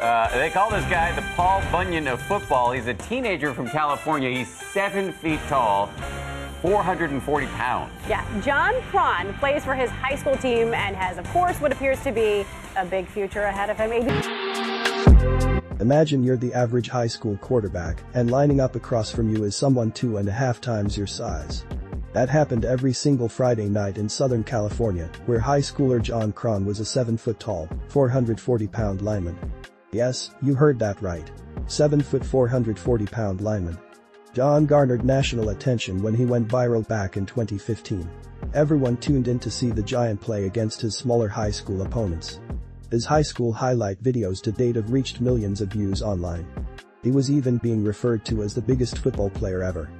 Uh, they call this guy the Paul Bunyan of football. He's a teenager from California. He's seven feet tall, 440 pounds. Yeah, John Krahn plays for his high school team and has, of course, what appears to be a big future ahead of him. Imagine you're the average high school quarterback, and lining up across from you is someone two and a half times your size. That happened every single Friday night in Southern California, where high schooler John Krahn was a 7-foot tall, 440-pound lineman. Yes, you heard that right. 7-foot 440-pound lineman. John garnered national attention when he went viral back in 2015. Everyone tuned in to see the giant play against his smaller high school opponents. His high school highlight videos to date have reached millions of views online. He was even being referred to as the biggest football player ever.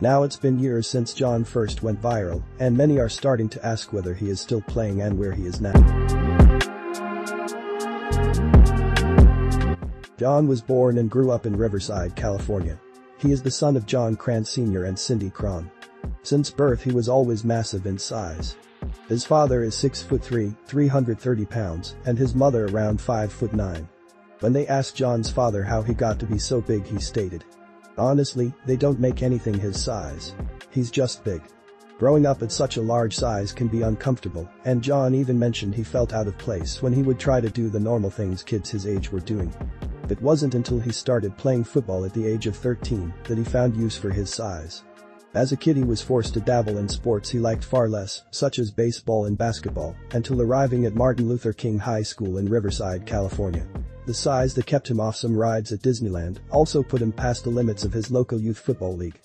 Now it's been years since John first went viral, and many are starting to ask whether he is still playing and where he is now. John was born and grew up in Riverside, California. He is the son of John Krahn Sr. and Cindy Krahn. Since birth he was always massive in size. His father is 6 foot 3, 330 pounds, and his mother around 5 foot 9. When they asked John's father how he got to be so big he stated, Honestly, they don't make anything his size. He's just big. Growing up at such a large size can be uncomfortable, and John even mentioned he felt out of place when he would try to do the normal things kids his age were doing. It wasn't until he started playing football at the age of 13 that he found use for his size. As a kid he was forced to dabble in sports he liked far less, such as baseball and basketball, until arriving at Martin Luther King High School in Riverside, California. The size that kept him off some rides at Disneyland also put him past the limits of his local youth football league.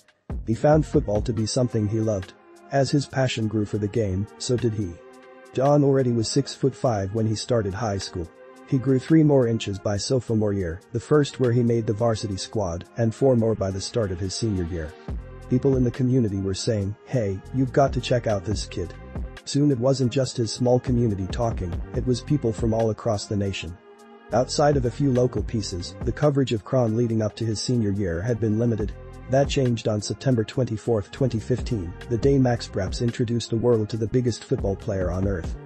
He found football to be something he loved. As his passion grew for the game, so did he. John already was 6 foot 5 when he started high school. He grew 3 more inches by sophomore year, the first where he made the varsity squad, and 4 more by the start of his senior year. People in the community were saying, hey, you've got to check out this kid. Soon it wasn't just his small community talking, it was people from all across the nation. Outside of a few local pieces, the coverage of Krahn leading up to his senior year had been limited. That changed on September 24, 2015, the day Max Preps introduced the world to the biggest football player on earth.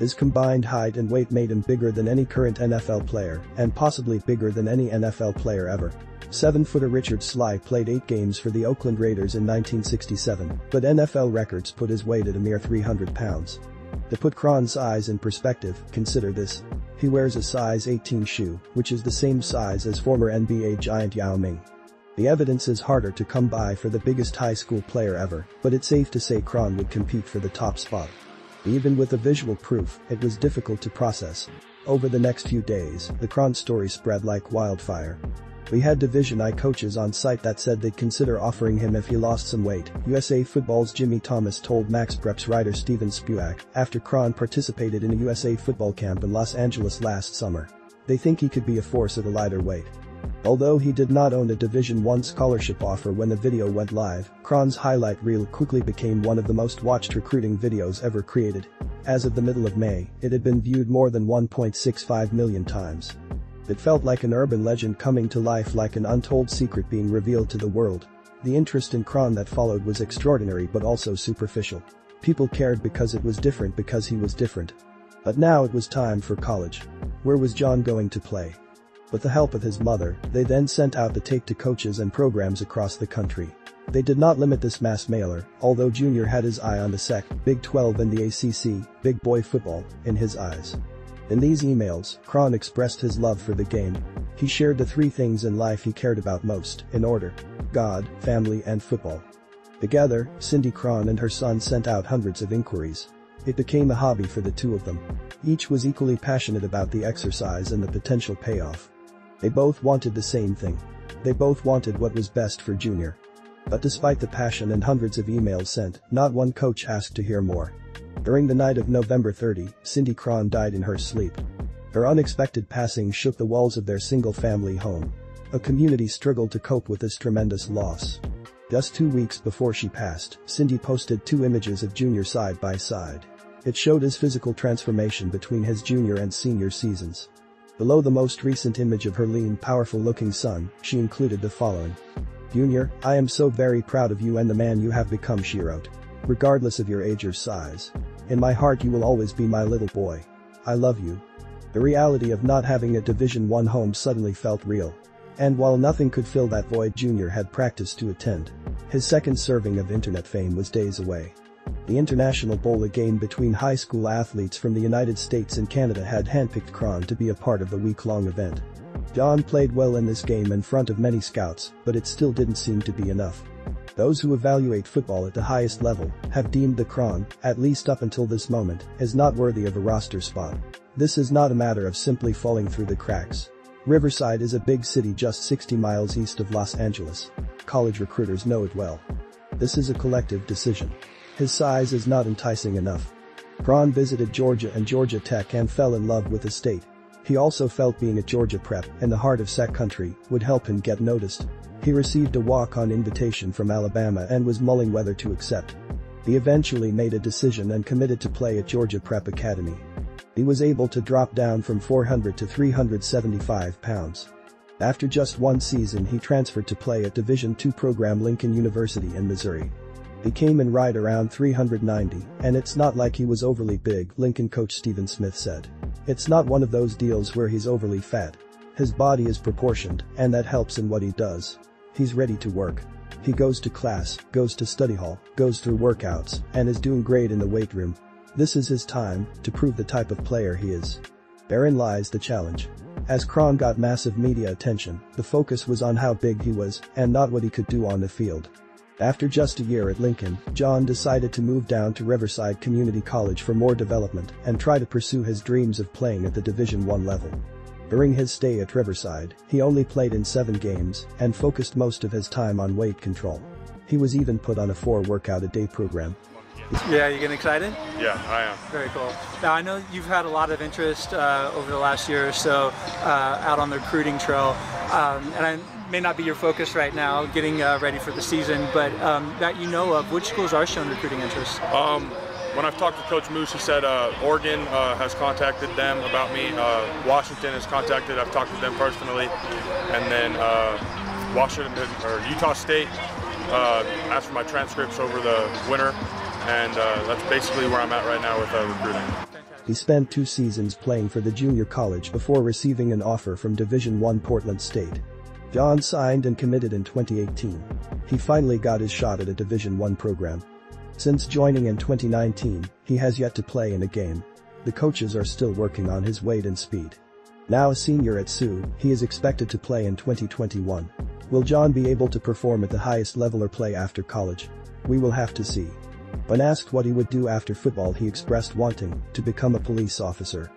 His combined height and weight made him bigger than any current NFL player, and possibly bigger than any NFL player ever. Seven-footer Richard Sligh played eight games for the Oakland Raiders in 1967, but NFL records put his weight at a mere 300 pounds. To put Krahn's size in perspective, consider this. He wears a size 18 shoe, which is the same size as former NBA giant Yao Ming. The evidence is harder to come by for the biggest high school player ever, but it's safe to say Krahn would compete for the top spot. Even with the visual proof, it was difficult to process. Over the next few days, the Krahn story spread like wildfire. We had Division I coaches on site that said they'd consider offering him if he lost some weight, USA Football's Jimmy Thomas told Max Preps writer Steven Spewak after Krahn participated in a USA football camp in Los Angeles last summer. They think he could be a force at a lighter weight. Although he did not own a Division I scholarship offer when the video went live, Krahn's highlight reel quickly became one of the most watched recruiting videos ever created. As of the middle of May, it had been viewed more than 1.65 million times. It felt like an urban legend coming to life like an untold secret being revealed to the world. The interest in Krahn that followed was extraordinary but also superficial. People cared because it was different because he was different. But now it was time for college. Where was John going to play? With the help of his mother, they then sent out the tape to coaches and programs across the country. They did not limit this mass mailer, although Junior had his eye on the SEC, Big 12 and the ACC, big boy football, in his eyes. In these emails, Krahn expressed his love for the game. He shared the three things in life he cared about most, in order. God, family and football. Together, Cindy Krahn and her son sent out hundreds of inquiries. It became a hobby for the two of them. Each was equally passionate about the exercise and the potential payoff. They both wanted the same thing. They both wanted what was best for Junior. But despite the passion and hundreds of emails sent, not one coach asked to hear more. During the night of November 30, Cindy Krahn died in her sleep. Her unexpected passing shook the walls of their single-family home. A community struggled to cope with this tremendous loss. Just two weeks before she passed, Cindy posted two images of Junior side by side. It showed his physical transformation between his junior and senior seasons. Below the most recent image of her lean powerful-looking son, she included the following. Junior, I am so very proud of you and the man you have become she wrote. Regardless of your age or size. In my heart you will always be my little boy. I love you. The reality of not having a Division 1 home suddenly felt real. And while nothing could fill that void Junior had practiced to attend. His second serving of internet fame was days away. The International Bowl a game between high school athletes from the United States and Canada had handpicked Krahn to be a part of the week-long event. John played well in this game in front of many scouts, but it still didn't seem to be enough. Those who evaluate football at the highest level have deemed the Krahn, at least up until this moment, as not worthy of a roster spot. This is not a matter of simply falling through the cracks. Riverside is a big city just 60 miles east of Los Angeles. College recruiters know it well. This is a collective decision. His size is not enticing enough. Krahn visited Georgia and Georgia Tech and fell in love with the state. He also felt being at Georgia Prep and the heart of SEC country would help him get noticed. He received a walk-on invitation from Alabama and was mulling whether to accept. He eventually made a decision and committed to play at Georgia Prep Academy. He was able to drop down from 400 to 375 pounds. After just one season he transferred to play at Division II program Lincoln University in Missouri. He came in right around 390, and it's not like he was overly big, Lincoln coach Stephen Smith said. It's not one of those deals where he's overly fat. His body is proportioned, and that helps in what he does. He's ready to work. He goes to class, goes to study hall, goes through workouts, and is doing great in the weight room. This is his time to prove the type of player he is. Therein lies the challenge. As Krahn got massive media attention, the focus was on how big he was and not what he could do on the field. After just a year at Lincoln, John decided to move down to Riverside Community College for more development and try to pursue his dreams of playing at the Division I level. During his stay at Riverside, he only played in seven games and focused most of his time on weight control. He was even put on a four workout a day program. Yeah, you getting excited? Yeah, I am. Very cool. Now, I know you've had a lot of interest uh, over the last year or so uh, out on the recruiting trail, um, and I may not be your focus right now, getting uh, ready for the season, but um, that you know of, which schools are showing recruiting interest? Um, when I've talked to Coach Moose, he said uh, Oregon uh, has contacted them about me. Uh, Washington has contacted. I've talked to them personally, and then uh, Washington or Utah State uh, asked for my transcripts over the winter, and uh, that's basically where I'm at right now with recruiting. He spent two seasons playing for the junior college before receiving an offer from Division I Portland State. John signed and committed in 2018. He finally got his shot at a Division I program. Since joining in 2019, he has yet to play in a game. The coaches are still working on his weight and speed. Now a senior at SUE, he is expected to play in 2021. Will John be able to perform at the highest level or play after college? We will have to see. When asked what he would do after football he expressed wanting to become a police officer.